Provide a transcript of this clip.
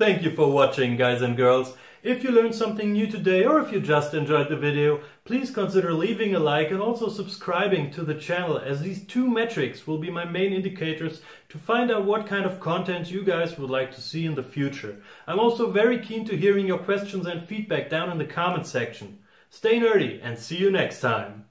Thank you for watching guys and girls. If you learned something new today or if you just enjoyed the video, please consider leaving a like and also subscribing to the channel as these two metrics will be my main indicators to find out what kind of content you guys would like to see in the future. I'm also very keen to hearing your questions and feedback down in the comment section. Stay nerdy and see you next time.